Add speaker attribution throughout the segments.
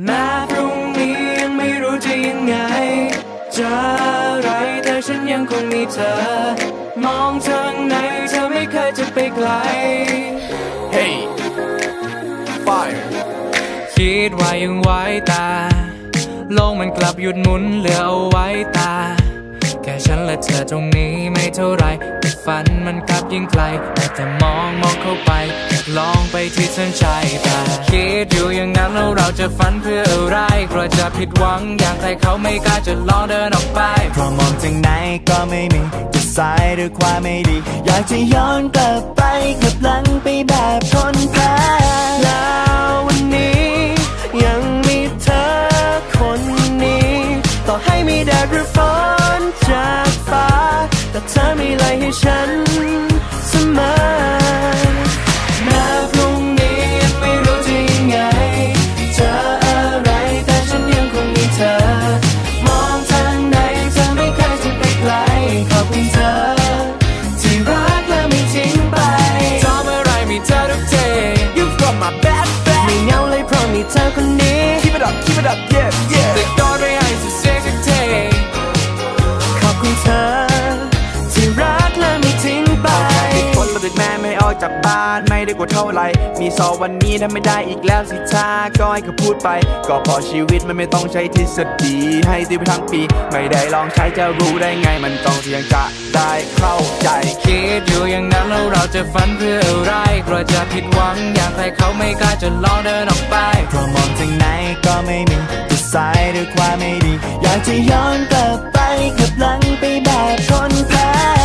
Speaker 1: แม้พรุ่งนี้ยังไม่รู้จะยังไงจะอะไรแต่ฉันยังคงมีเธอ มองทางไหนเธอไม่เคยจะไปไกล
Speaker 2: Hey Fire
Speaker 1: คิดว่ายังไหวตา โลกมันกลับหยุดหมุนเหลือเอาไว้ตา แค่ฉันและเธอตรงนี้ไม่เท่าไรแต่ ฝันมันกลับยิ่งไกลแต่แต่มองมองเข้าไปอยากลองไปที่เส้นชัยแต่คิดอยู่อย่างนั้นแล้วเราจะฝันเพื่ออะไรกลัวจะผิดหวังอย่างใครเขาไม่กล้าจะลองเดินออกไป
Speaker 3: เพราะมองจากไหนก็ไม่มีจะสายหรือความไม่ดี อยากจะย้อนกลับไปกลับหลังไปแบบคนแพ้
Speaker 1: แล้ววันนี้ ยังมีเธอคนนี้ ต่อให้มีแดดหรือฝนจากฟ้า แต่เธอมีอะไรให้ฉันเสมอแม้พรุ่งนี้ยังไม่รู้จะยังไงเจออะไรแต่ฉันยังคงมีเธอ มองทางไหนเธอไม่เคยจะไปไกลขอบคุณเธอ ที่รักและไม่ทิ้งไปชอบอะไรมีเธอทุกที
Speaker 2: You've got my back back
Speaker 1: ไม่เหงาเลยเพราะมีเธอคนนี้
Speaker 2: Keep it up Keep it up
Speaker 1: ออก
Speaker 2: จากบ้านไม่ได้กว่าเท่าไร มีสอวันนี้ถ้าไม่ได้อีกแล้วสิท่าก็ให้เขาพูดไป ก็พอชีวิตมันไม่ต้องใช้ทฤษฎีให้ตีไปทั้งปี ไม่ได้ลองใช้จะรู้ได้ไงมันต้องเสียงจะได้เข้าใจ
Speaker 1: คิดอยู่อย่างนั้นแล้วเราจะฝันเพื่ออะไรกลัวจะผิดหวังอยากให้เขาไม่กล้าจะลองเดินออกไป
Speaker 3: เพราะมองจากไหนก็ไม่มีจะสายหรือความไม่ดี อยากจะย้อนกลับไปกลับหลังไปแบบคนแพ้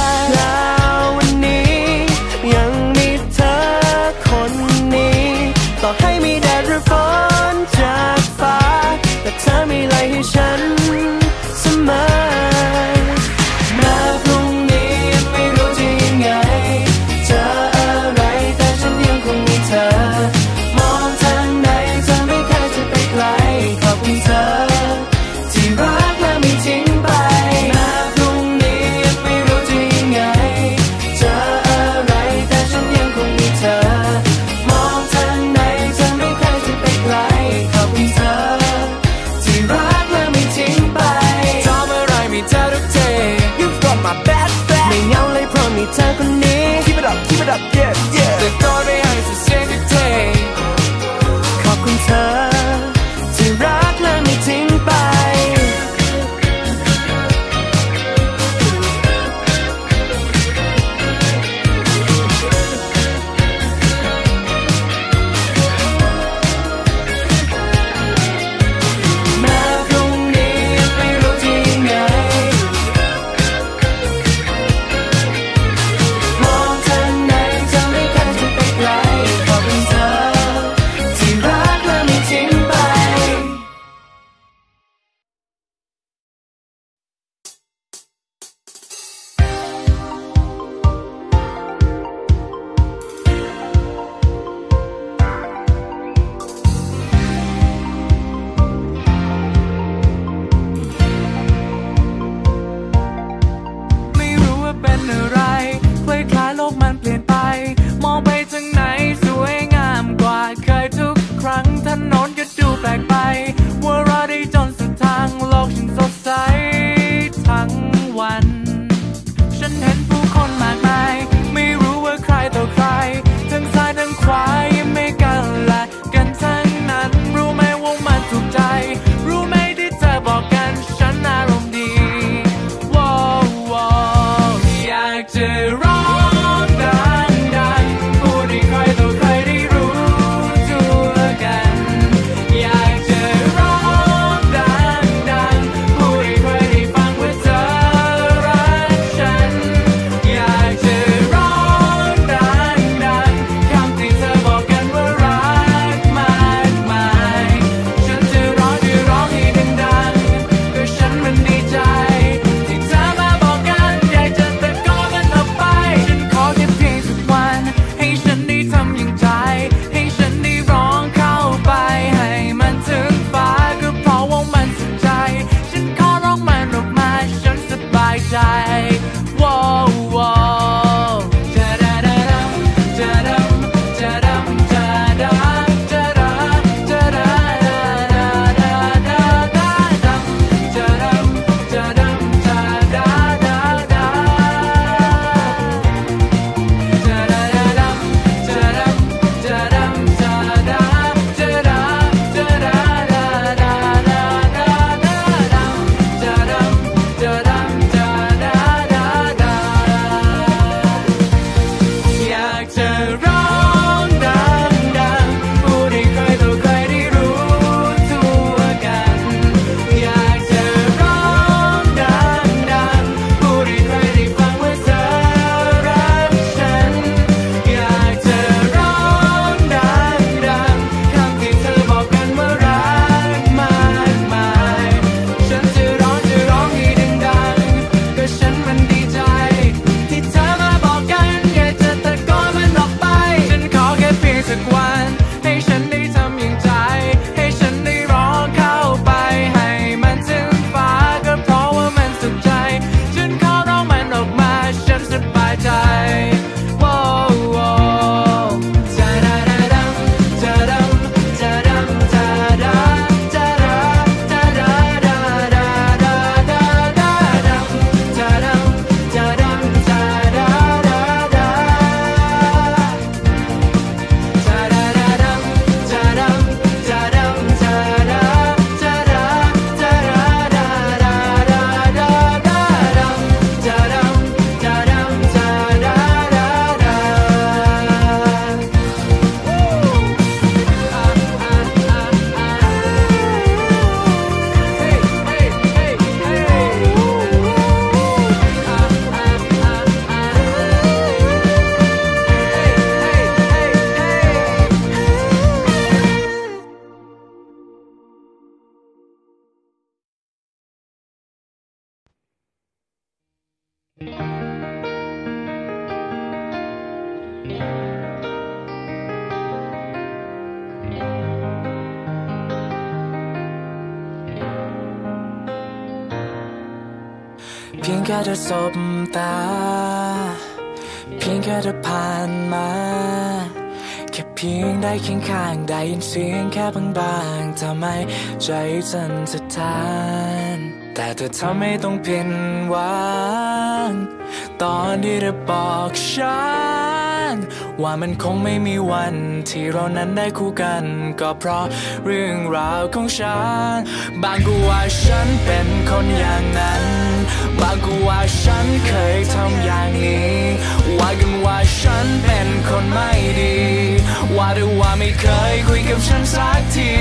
Speaker 1: เธอสบตา เพียงแค่เธอผ่านมา แค่เพียงได้เคียงข้างได้ยินเสียงแค่บางบางทำให้ใจฉันสะท้าน แต่เธอทำให้ต้องผิดหวังตอนที่เธอบอกฉันว่ามันคงไม่มีวันที่เรานั้นได้คู่กัน ก็เพราะเรื่องราวของฉัน บางกูว่าฉันเป็นคนอย่างนั้น บางก็ว่าฉันเคยทำอย่างนี้ ว่ากันว่าฉันเป็นคนไม่ดี ว่าด้วยว่าไม่เคยคุยกับฉันสักที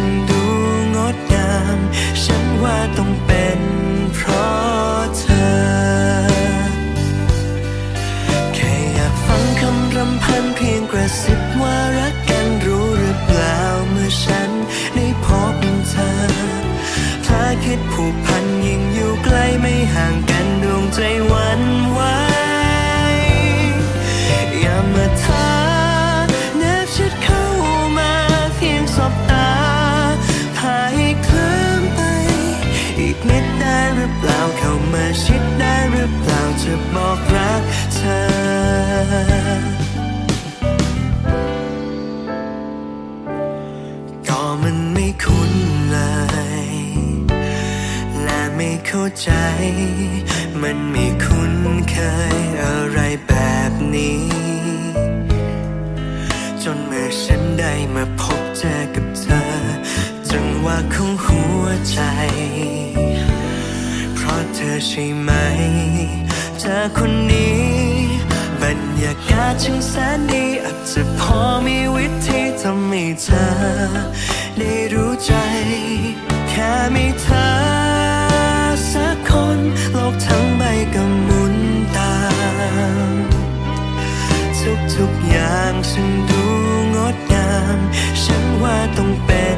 Speaker 1: ถึงดูง
Speaker 4: ด
Speaker 1: งาม ฉัน
Speaker 3: ว่าต้องเป็นเพราะ
Speaker 1: เธอ
Speaker 3: แค่อยากฟังคำรำพันเพียงกระซิบว่ารักกันรู้หรือเปล่าเมื่อฉันได้พบเธอ ถ้าคิดผูกพันยิ่งอยู่ใกล้ไม่ห่างกันดวงใจ ชิดได้หรือเปล่าจะบอกรักเธอ ก็มันไม่คุ้นเลย และไม่เข้าใจ มันไม่คุ้นเคยอะไรแบบนี้ จนเมื่อฉันได้มา ใช่ไหม เธอคนนี้ บรรยากาศช่างแสนดี อาจจะพอมีวิธีทำให้เธอ ได้รู้ใจ แค่มีเธอสักคน โลกทั้งใบก็หมุนตาม ทุกๆอย่างฉันดูงดงาม ฉันว่าต้องเป็น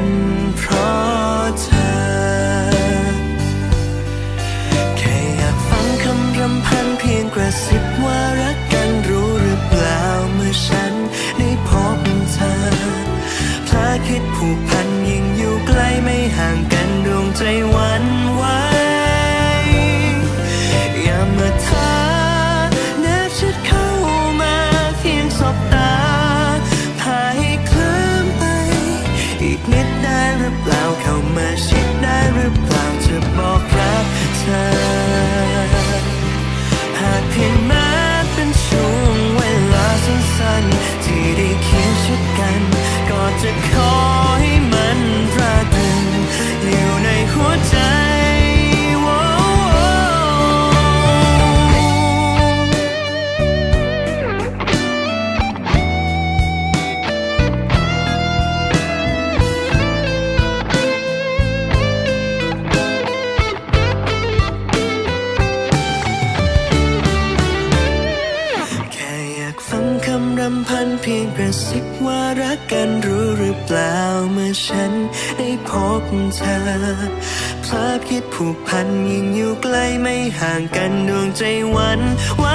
Speaker 3: ผูกพันยิ่งอยู่ใกล้ไม่ห่างกันดวงใจหวันไหว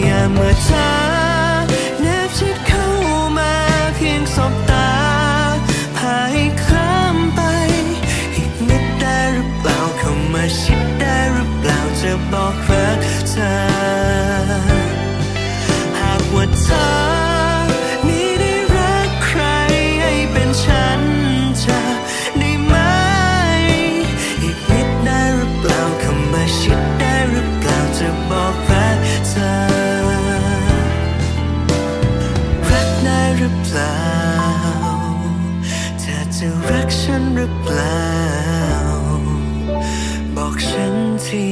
Speaker 3: อย่าเมื่อเธอแนบชิดเข้ามาเพียงสบตาพาให้ข้ามไป อีกนิดได้หรือเปล่าเข้ามาชิดได้หรือเปล่าจะบอกรักเธอหากว่าเธอ ฉันหรือเปล่า บอกฉันที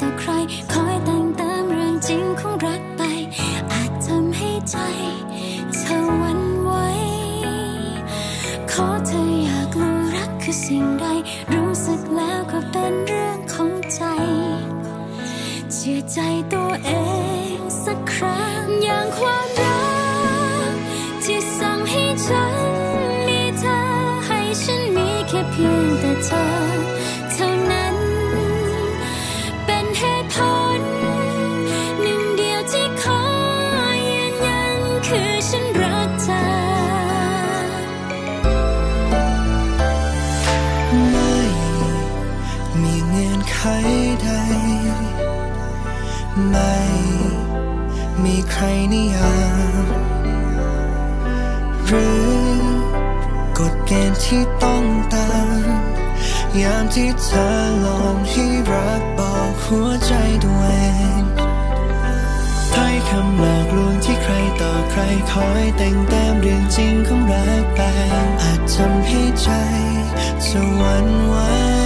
Speaker 5: ต่อใคร คอยแต่งติมเรื่องจริงของรักไป อาจทำให้ใจเธอวันไหวขอเธออยากรู้รักคือสิ่งใด รู้สึกแล้วก็เป็นเรื่องของใจ เชื่อใจตัวเองสักครั้งอย่างความรัก ใคร
Speaker 3: นิยามหรือกฎเกณฑ์ที่ต้องตามยามที่เธอลองให้รักบอกหัวใจตัวเองถ้อยคำหลอกลวงที่ใครต่อใครคอยแต่งแต้มเรื่องจริงของรักไปลอาจทำให้ใจเธอหวันไหว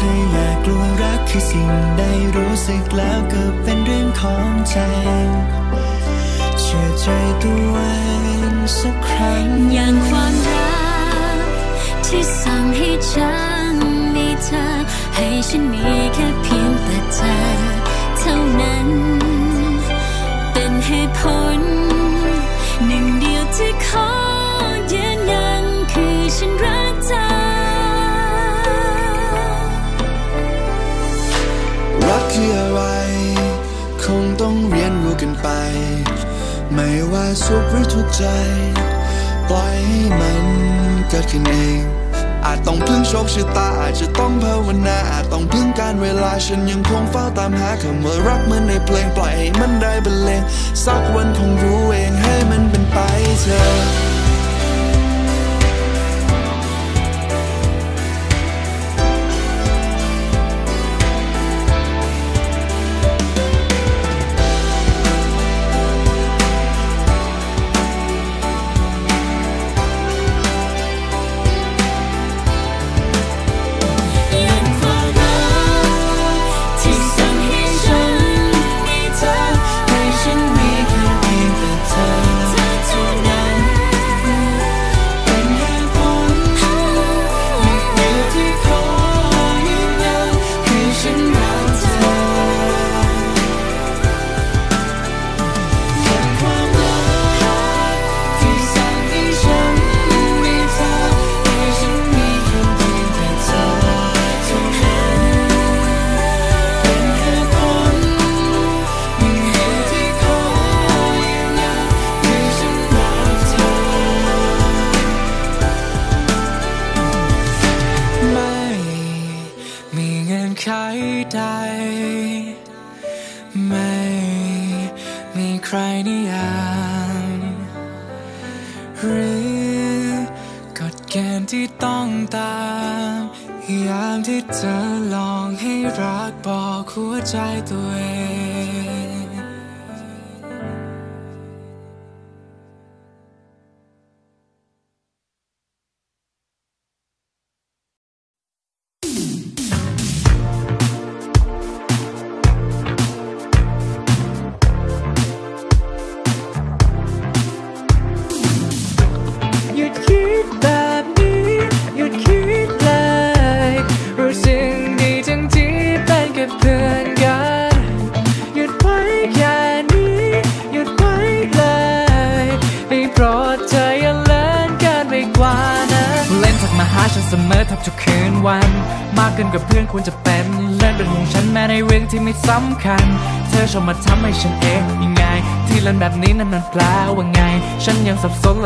Speaker 3: เธออย่ากลัวรักคือสิ่งใดรู้สึกแล้วก็เป็นเรื่องของใจเชื่อใจตัวเองสักครั้ง
Speaker 5: อย่างความรักที่สั่งให้ฉันมีเธอ ให้ฉันมีแค่เพียงแต่เธอเท่านั้น เป็นเหตุผลหนึ่งเดียวที่ขอยืนยันคือฉันรักเธอ
Speaker 6: รักคืออะไร คงต้องเรียนรู้กันไป ไม่ว่าสุขหรือทุกข์ใจ ปล่อยให้มันเกิดขึ้นเองอาจต้องพึ่งโชคชะตาอาจจะต้องภาวนาอาจต้องพึ่งการเวลาฉันยังคงเฝ้าตามหาคำว่ารักเหมือนในเพลงปล่อยให้มันได้บรรเลงสักวันคงรู้เองให้มันเป็นไปเถอ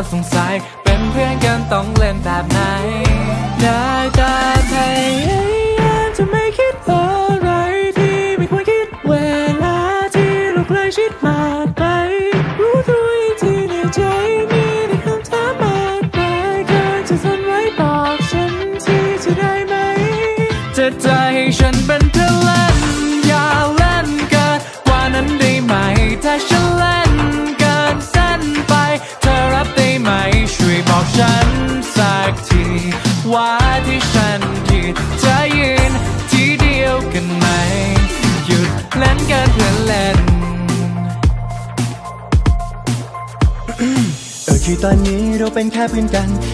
Speaker 5: และ
Speaker 1: สงสัย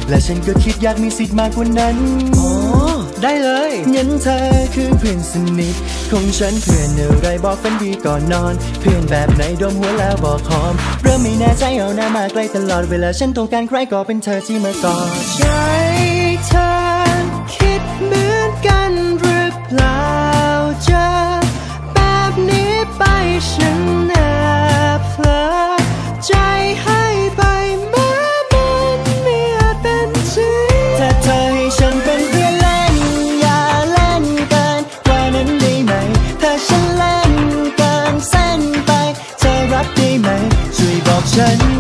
Speaker 1: และ
Speaker 3: ฉัน
Speaker 1: ก็
Speaker 4: คิดอยากมีสิทธิ์มากกว่านั้น
Speaker 3: อ๋อได้เลย
Speaker 4: งั้นเธอคือเพื่อนสนิทของฉันเพื่อนอะไรบอกฝันดีก่อนนอน เพื่อนแบบไหนดมหัวแล้วบอกหอม เริ่มไม่แน่ใจเอาหน้ามาใกล้ตลอดเวลาฉันต้องการใครก็เป็นเธอที่มากอด
Speaker 3: ใจเธอ ฉัน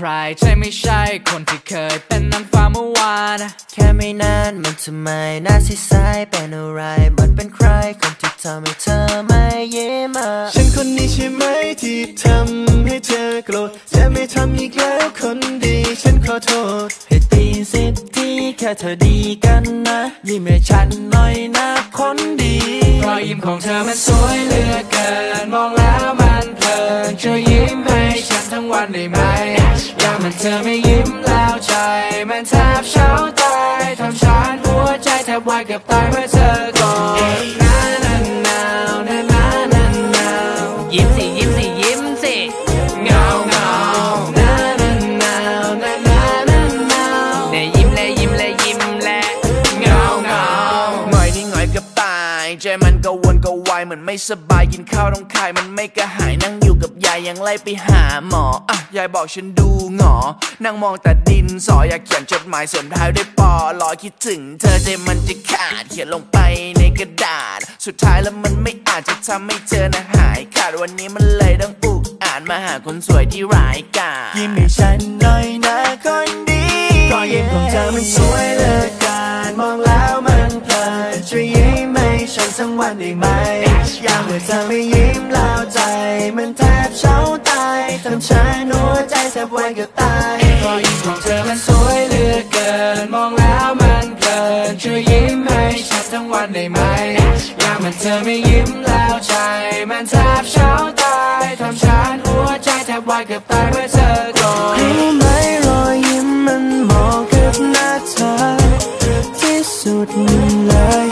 Speaker 3: ใค
Speaker 1: ร ใช่
Speaker 3: ไม่ใช่
Speaker 1: คนที่เคยเป็นนางฟ้าเมื่อวาน
Speaker 3: แค่ไม่นานมันทำไมหน้าซีสายเป็นอะไร มันเป็นใครคนที่ทำให้เธอไม่ยิ้มอะฉันคนนี้ใช่ไหมที่ทำให้เธอโกรธจะไม่ทำอีกแล้วคนดี ฉันขอโทษ ให้ตีสิทธิแค่เธอดีกันนะยิ้มให้ฉันหน่อยนะคนดี
Speaker 1: รอยยิ้มของเธอมันสวยเหลือเกิน มองแล้วมันเพลินช่วยยิ้มให้ฉันทั้ง วันได้ไหมอยากมันเธอไม่ยิ้มแล้วใจ มันแทบเช้าตายทำฉันหัวใจแทบวายเกือบตายเมื่อเธอ
Speaker 7: ไม่สบายกินข้าวต้องคายมันไม่กระหายนั่งอยู่กับยายยังไล่ไปหาหมออะยายบอกฉันดูหงอ นั่งมองแต่ดินสออยากเขียนจดหมายเสริมท้ายด้วยปอรอคิดถึง เธอใจมันจะขาดเขียนลงไปในกระดาษ สุดท้ายแล้วมันไม่อาจจะทำให้เธอนะหายขาดวันนี้มันเลยต้องอุกอ่านมาหาคนสวยที่ร้ายกาจ
Speaker 3: ยิ้มให้ฉันหน่อยนะคนดีรอยยิ้มของเธอมันสวยเหลือเกินมองแล้วมันเพลินช่วยยิ้มให้ ฉันสักวันได้ไหมอยากเมื่อเธอไม่ยิ้มแล้วใจ มันแทบเช้าตายทำฉันหัวใจแทบวายเกือบตาย
Speaker 1: รอยยิ้มของเธอมันสวยเหลือเกิน มองแล้วมันเพลินช่วยยิ้มให้ฉันทั้งวันได้ไหมอยากมันเธอไม่ยิ้มแล้วใจ มันแทบเช้าตายทำฉันหัวใจแทบวายเกือบตายเมื่อเธอกอด
Speaker 3: รู้ไหมรอยยิ้มมันเหมาะกับหน้าเธอที่สุดเลย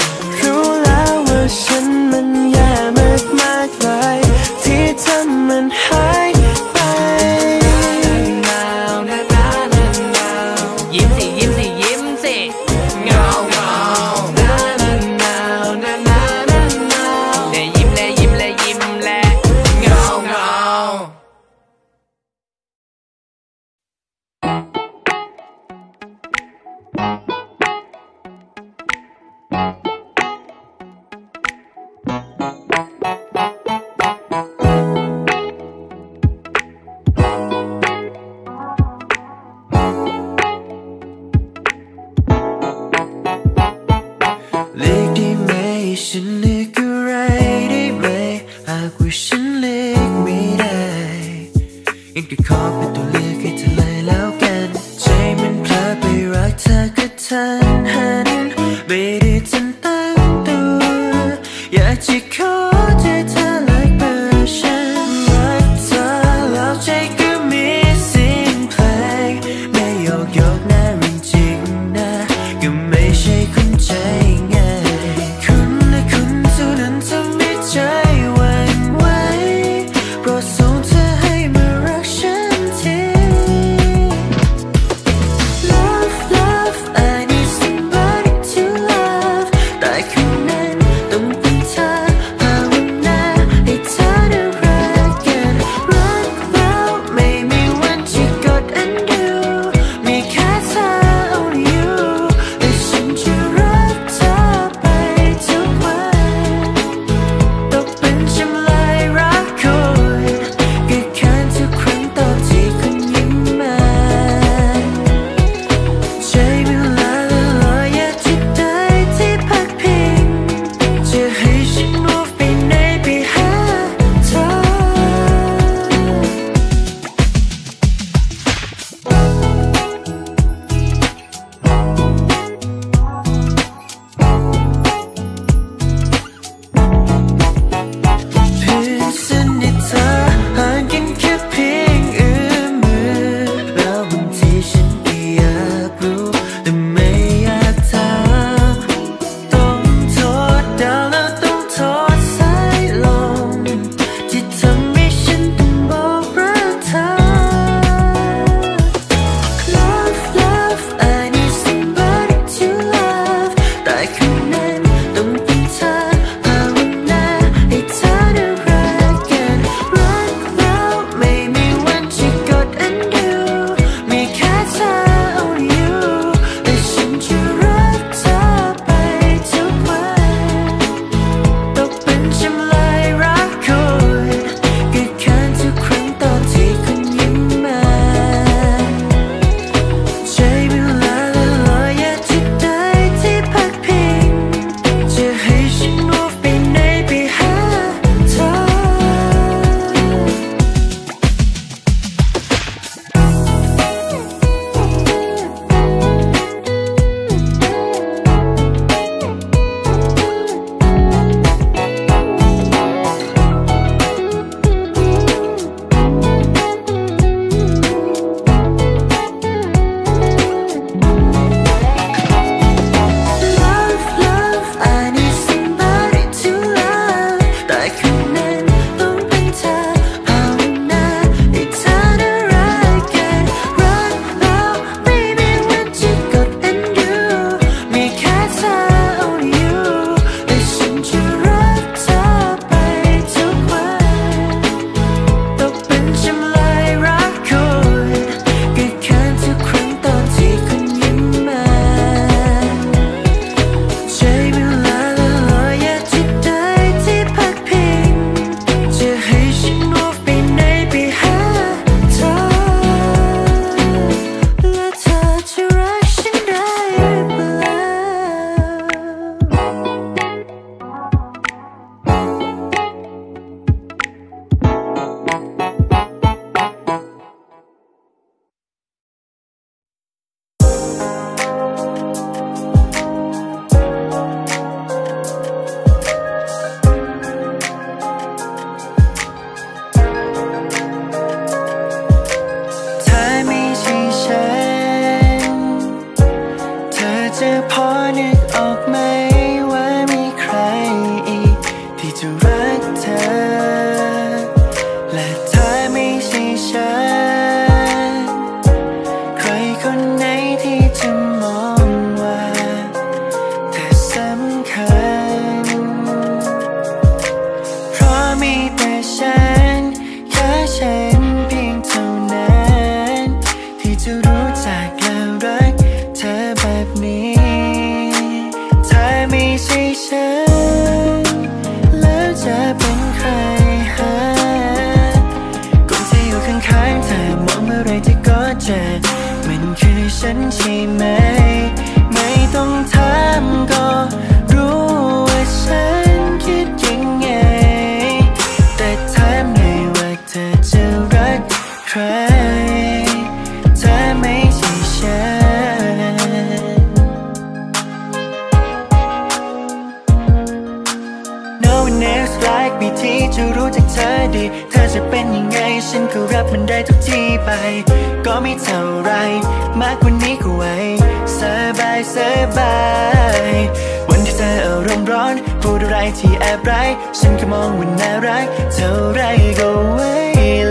Speaker 3: อะไรที่แอ
Speaker 1: บร้ายฉันก็มองว่าน่ารักเท่าไรก็ไว้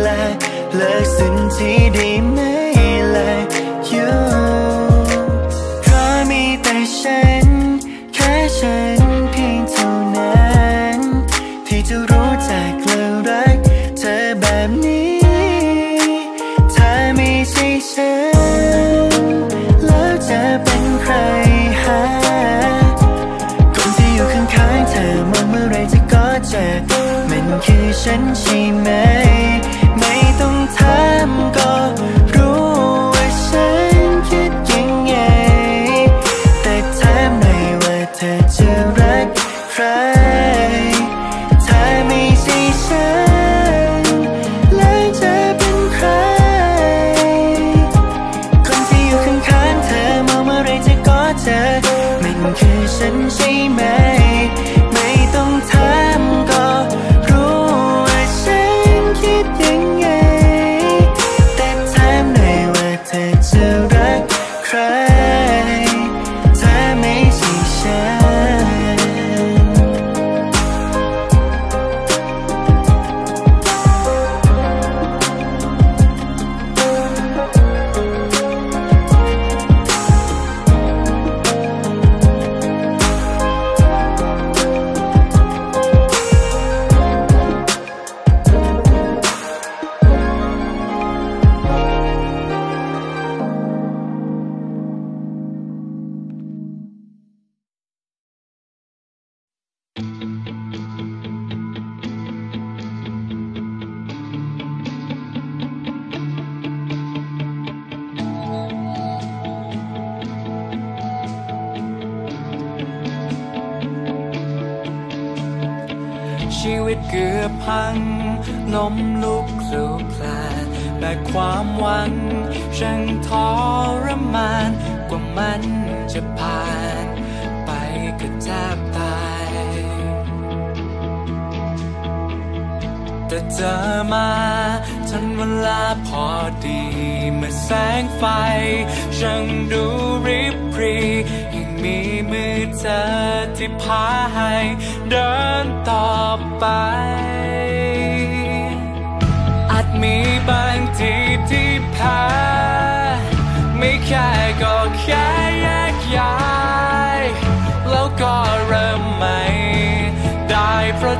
Speaker 1: ละเลิกสินทีดีไหม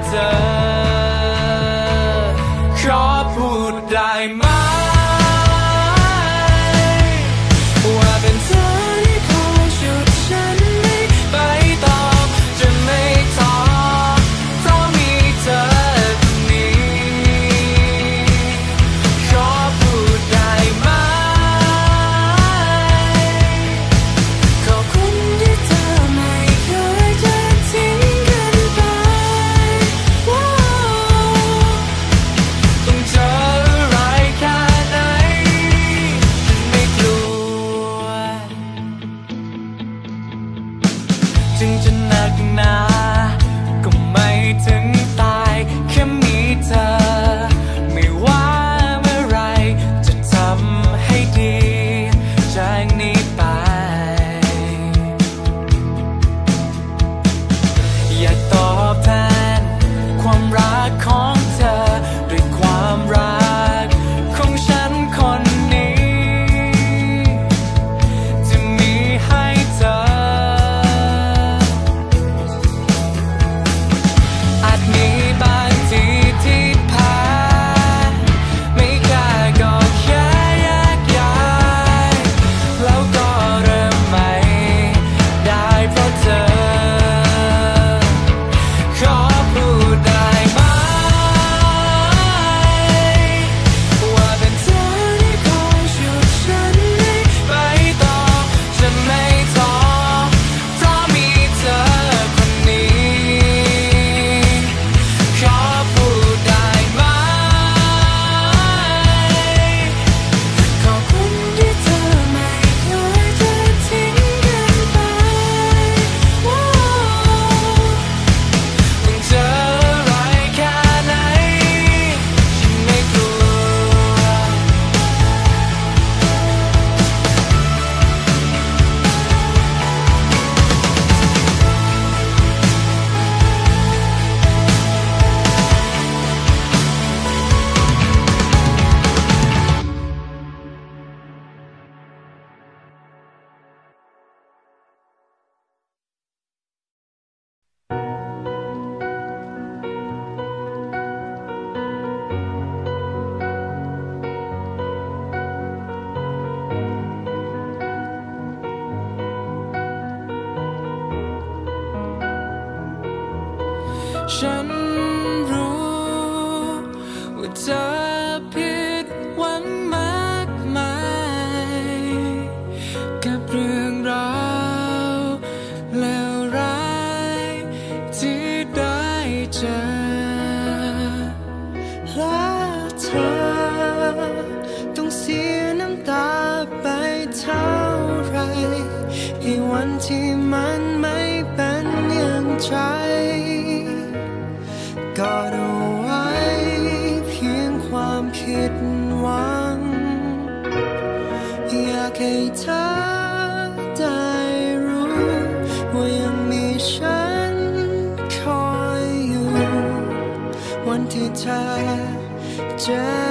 Speaker 1: Time. ฉั เ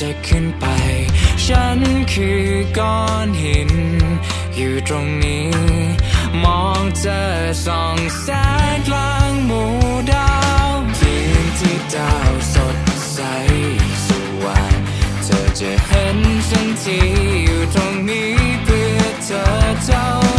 Speaker 1: จะ
Speaker 8: ขึ้นไป ฉันคือก้
Speaker 1: อ
Speaker 3: นหิน อยู่ตรงนี้ มองเธอส่องแส
Speaker 1: งกลางหมู่ดาวคืนที่ดาวสดใสสว่างเธอจะเห็นฉันที่อยู่ตรงนี้เพื่อเธอเจ้า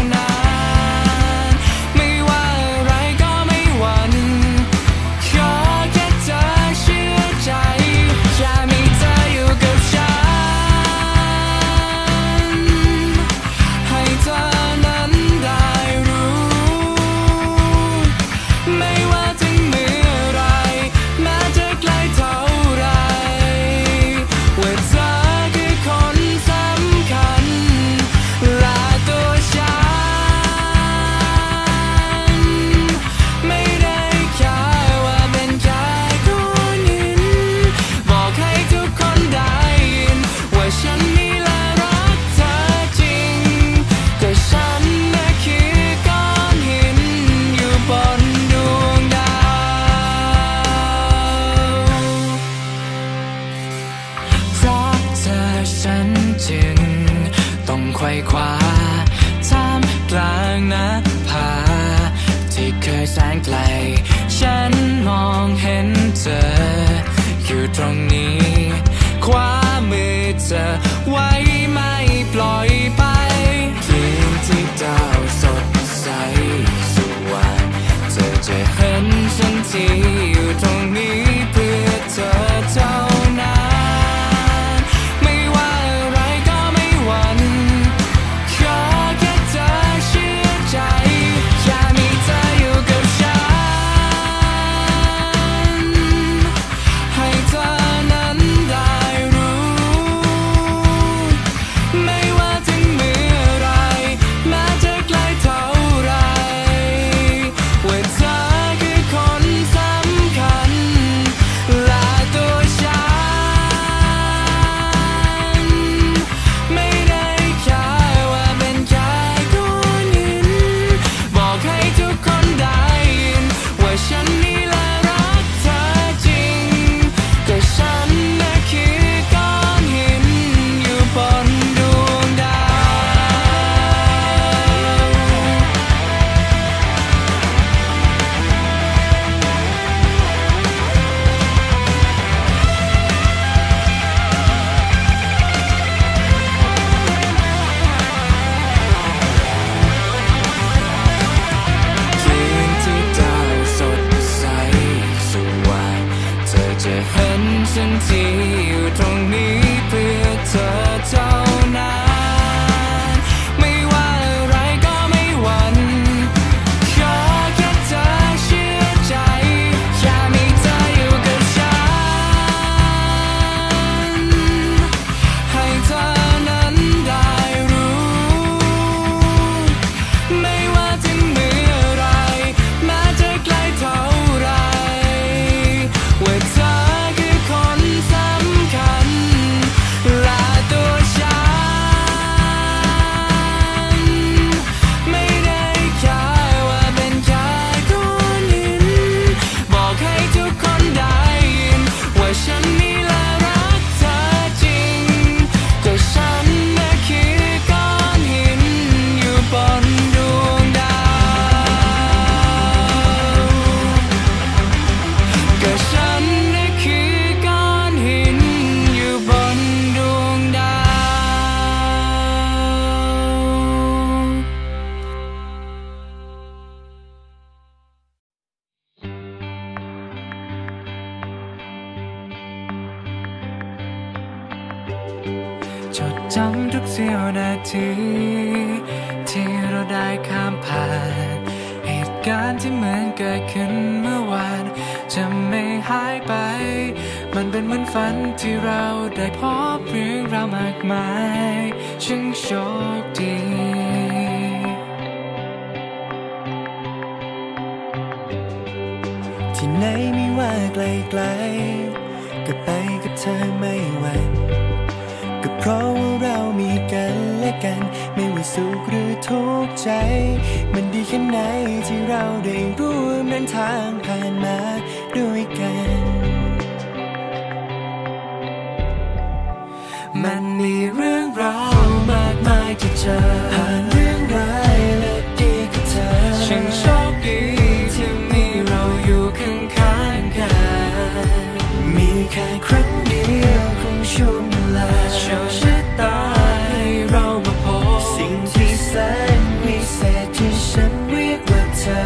Speaker 1: ธอ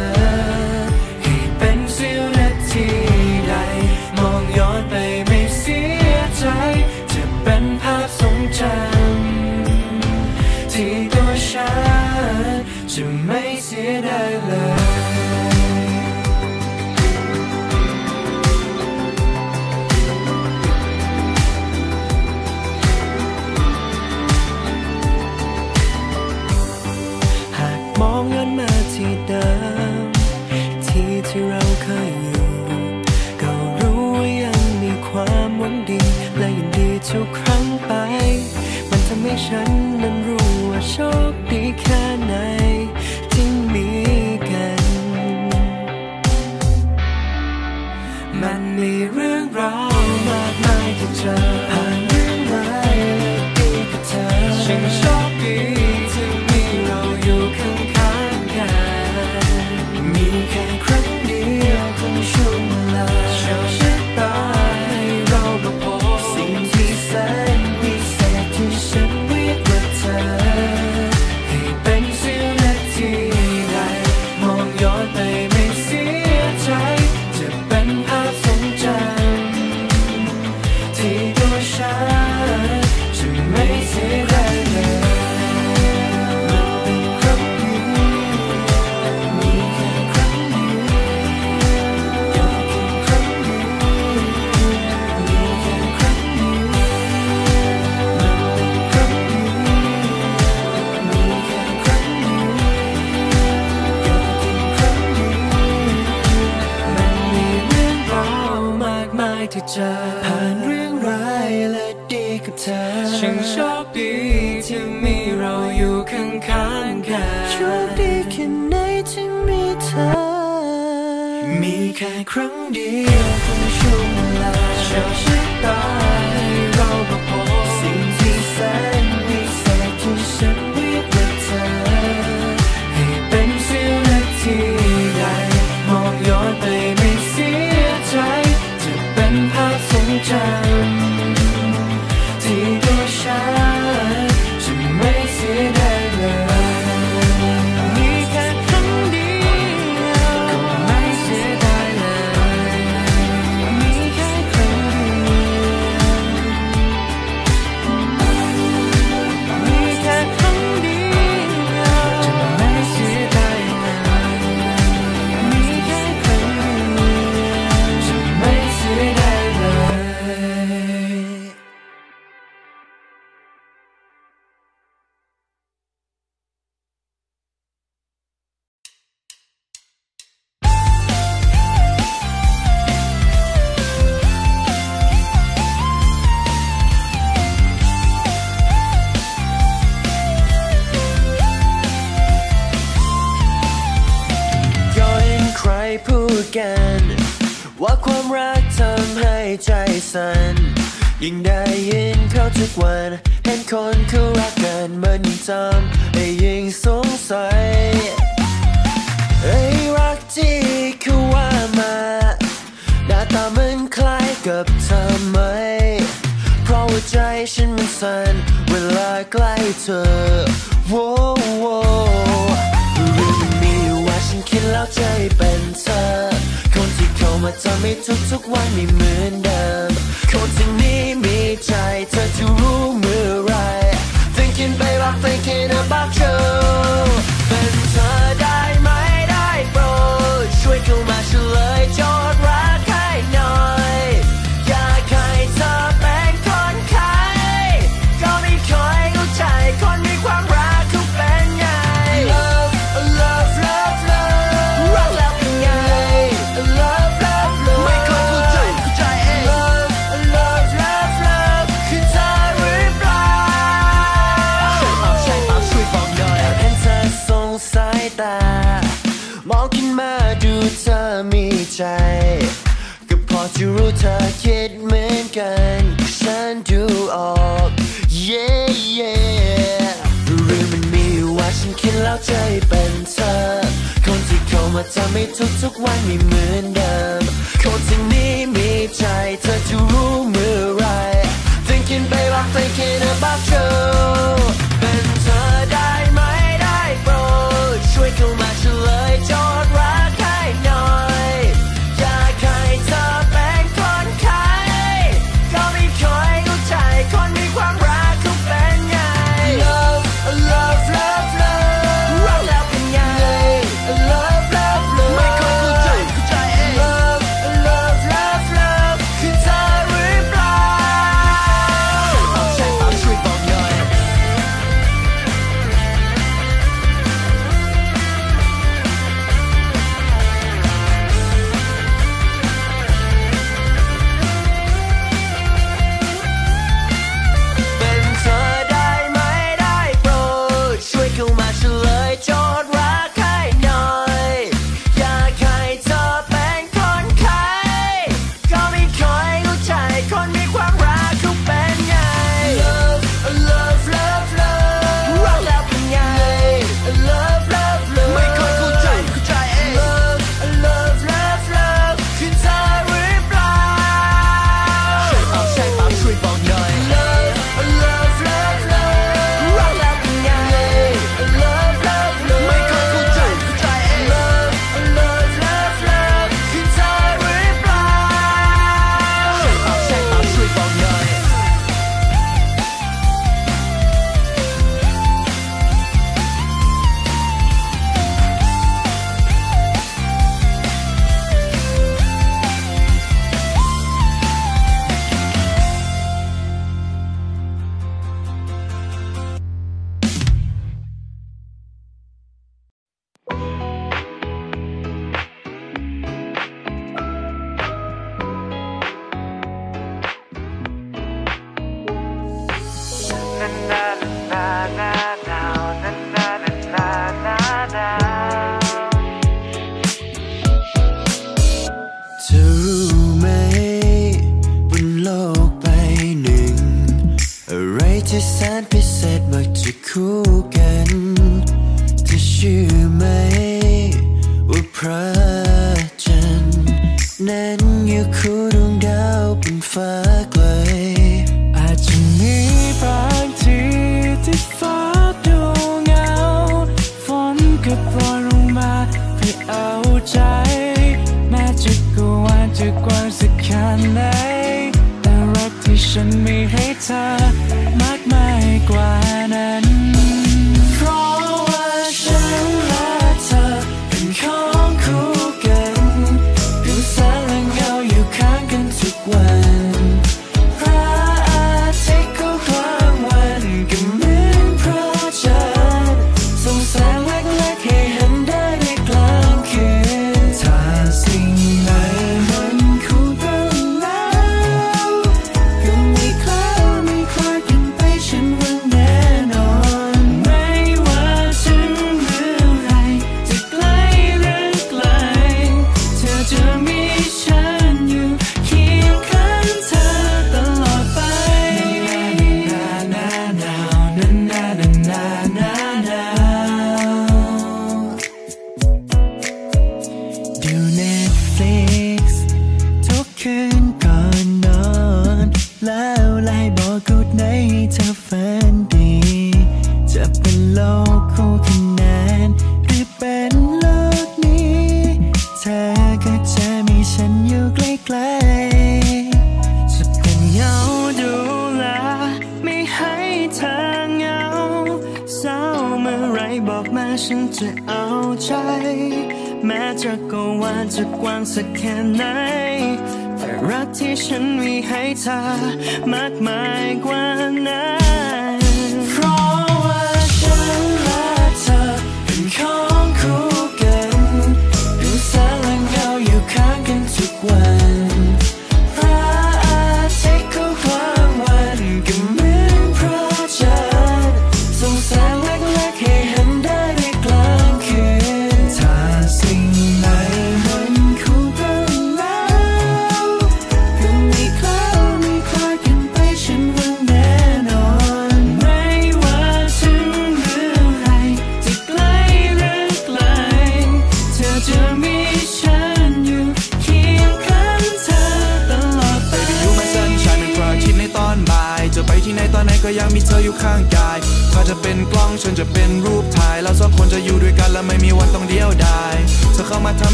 Speaker 1: ให้เป็นเสี้ยวนาทีใด มองย้อนไปไม่
Speaker 4: เสี
Speaker 3: ย
Speaker 1: ใจ จะเป็นภาพทรงจำที่ตัวฉันจะไม่เสียด
Speaker 3: ให้ฉันนั้นรู้ว่าโชคดีแค่ไห
Speaker 1: น crowned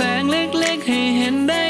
Speaker 1: แส
Speaker 3: ง
Speaker 1: เล็
Speaker 3: ก
Speaker 1: ๆให้เห็น
Speaker 3: ได้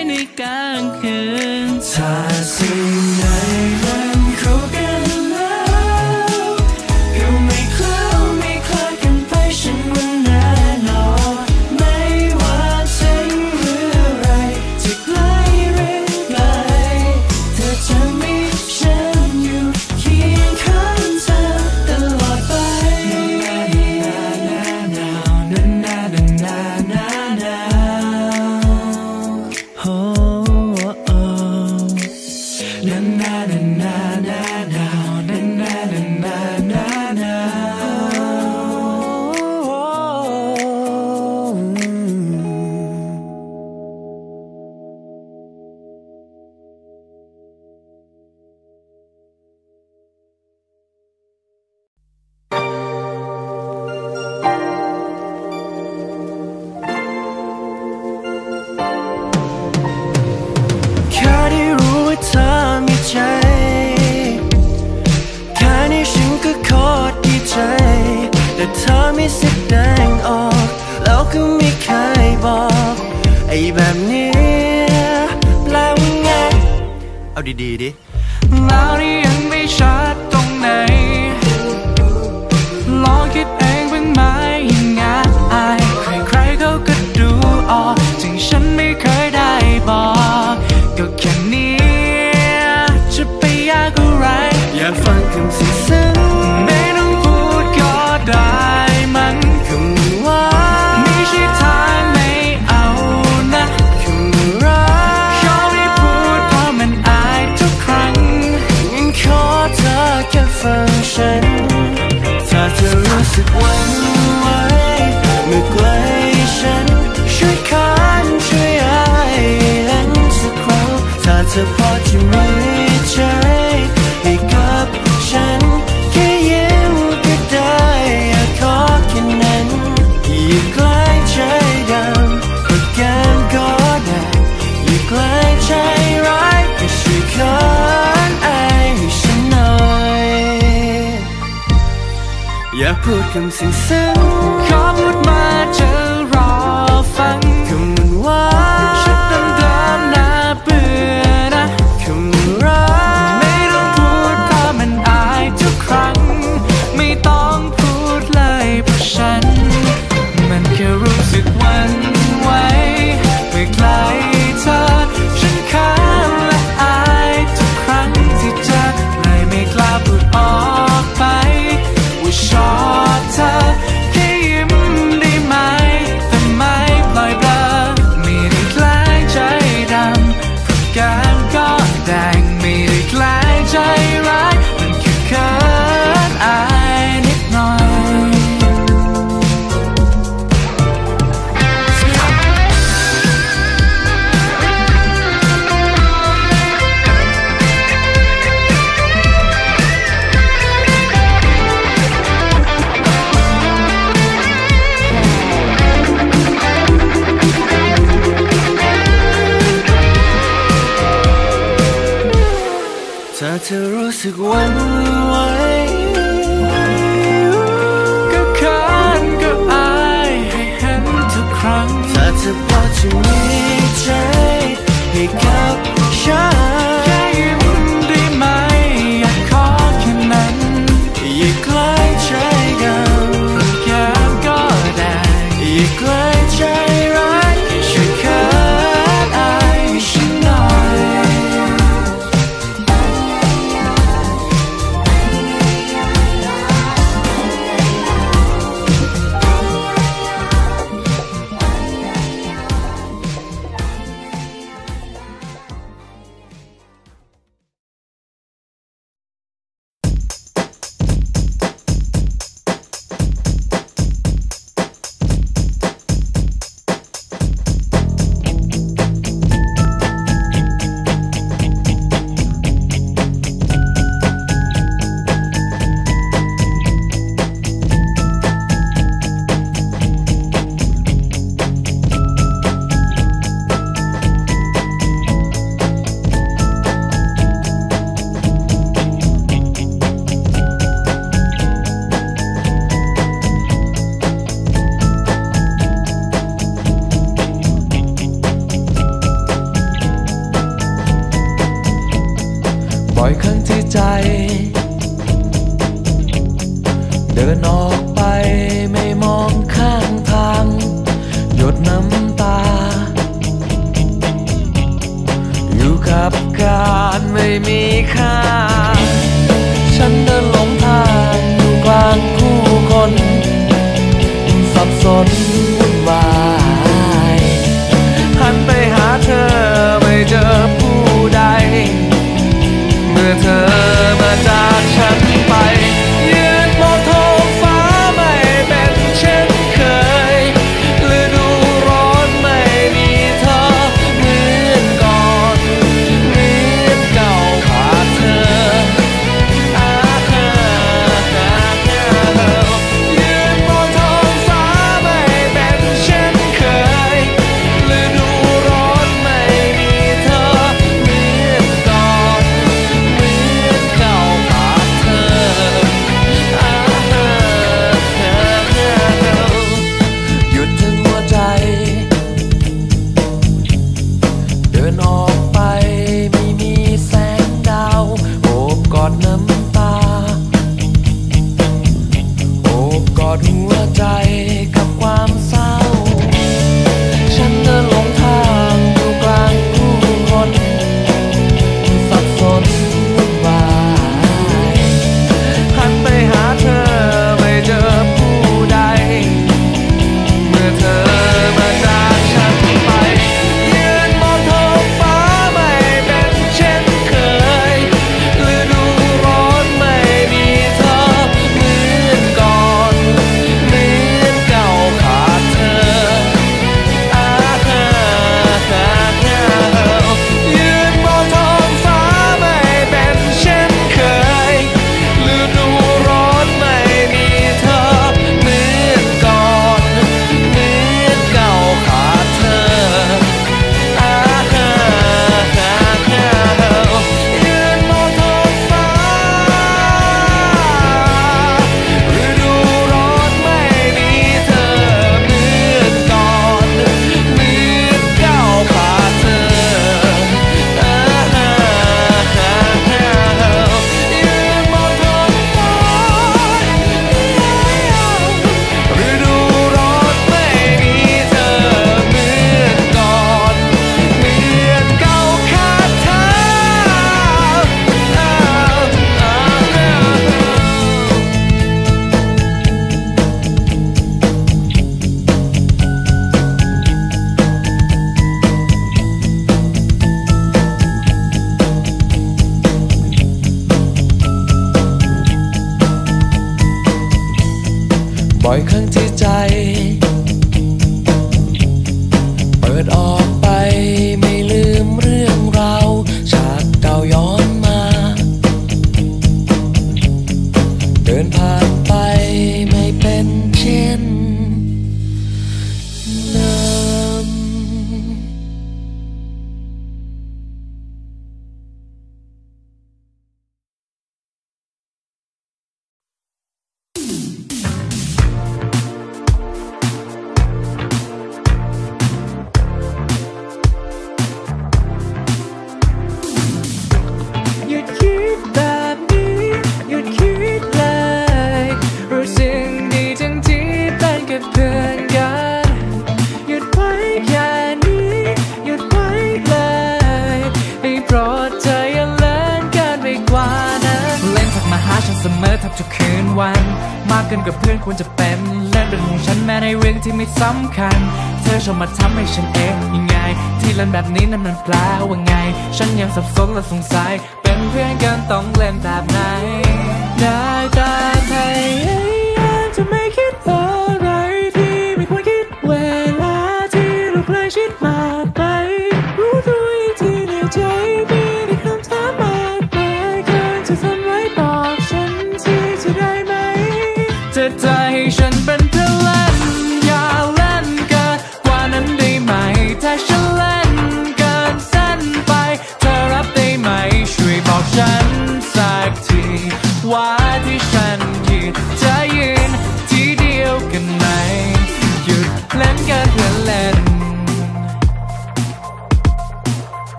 Speaker 1: บ่อยครั้งที่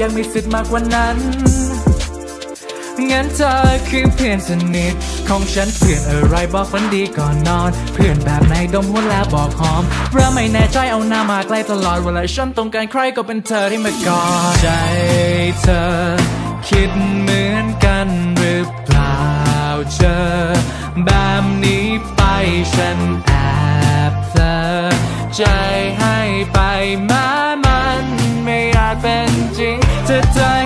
Speaker 1: ยังมีสิทธิ์มากกว่านั้น งั้นเธอคือเพื่อนสนิท ของฉันเพื่อนอะไรบอกฝันดีก่อนนอน เพื่อนแบบไหนดมหัวแล้วบอกหอมเริ่มไม่แน่ใจเอาหน้ามาใกล้ตลอดเวลาฉันต้องการใครก็เป็นเธอที่มาก่อนใจเธอ คิดเหมือนกันหรือเปล่าเจอแบบนี้ไปฉันแอบเธอใจให้ไปมา time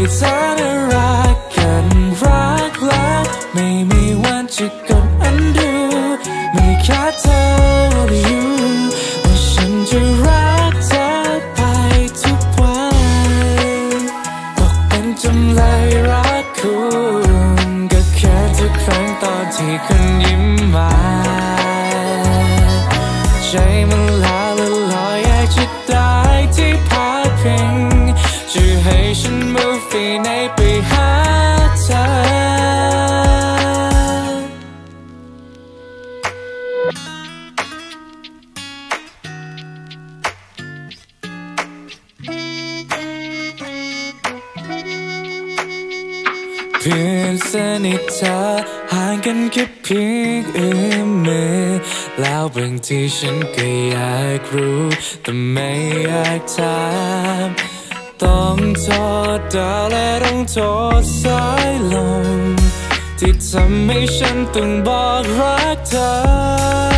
Speaker 1: 你在。 ก็อยากรู้ แต่ไม่อยากถามต้องโทษดาวและต้องโทษสายลมที่ทำให้ฉันต้องบอกรักเธอ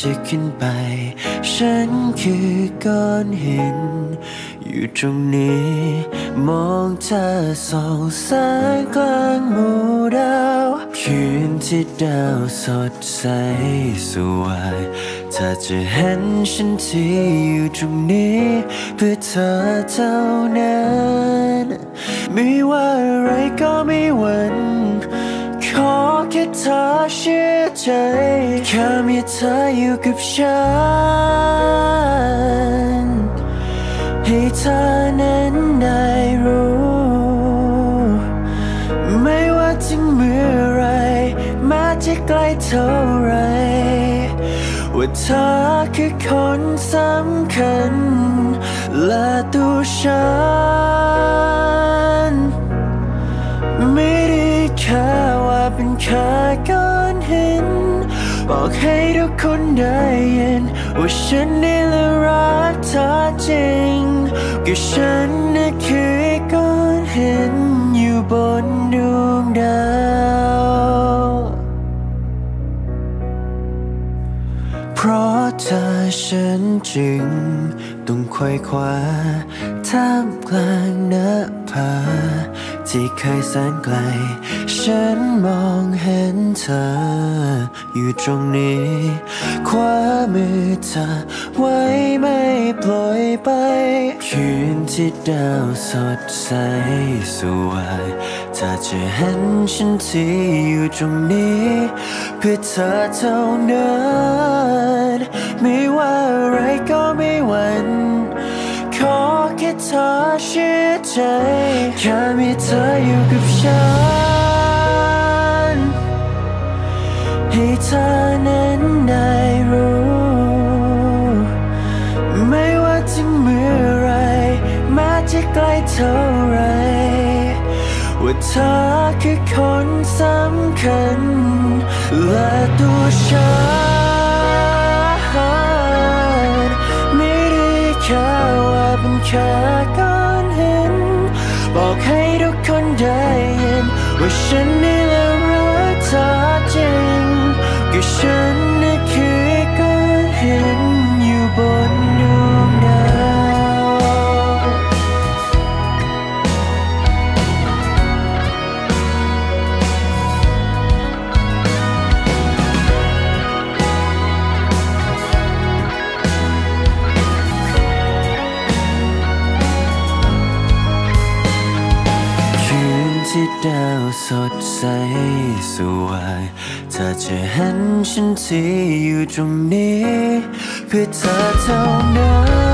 Speaker 1: จะ
Speaker 3: ขึ้นไป ฉันคือก้อนหิน อยู่ตรงนี้ มองเธอส่องแสงกลางหมู่ดาว คืนที่ดาวสดใสสว่างเธอจะเห็นฉันที่อยู่ตรงนี้ เพื่อเธอเท่านั้น ไม่ว่าอะไรก็ไม่หวั่น แค่มีเธออยู่กับฉัน ให้เธอนั้นได้รู้ ไม่ว่าจะเมื่อไรแม้จะไกลเท่าไร ว่าเธอคือคนสำคัญ และตัวฉัน ฉันนี่ละรักเธอจริงก็ฉันน่ะคือก้อนหินอยู่บนดวงดาวเพราะเธอฉันจึงต้องควยคว้าท่ามกลางหน้าผาที่เคยแสนไกล ฉันมองเห็นเธอ อยู่ตรงนี้คว้ามือเธอ ไว้ไม่ปล่อยไป คืนที่ดาวสดใสสว่างเธอจะเห็นฉันที่อยู่ตรงนี้ เพื่อเธอเท่านั้นไม่ว่าอะไรก็ไม่หวั่นขอแค่เธอเชื่อใจแค่มีเธออยู่กับฉัน ให้เธอนั้นได้รู้ ไม่ว่าจะเมื่อไรแม้จะไกลเท่าไร ว่าเธอคือคนสำคัญ และตัวฉันไม่ได้แค่ว่าเป็นแค่ก้อนหินบอกให้ทุกคนได้ยิน ว่าฉันนี่แหละรักเธอ ฉันที่อยู่ตรงนี้ เพื่อเธอเท่านั้น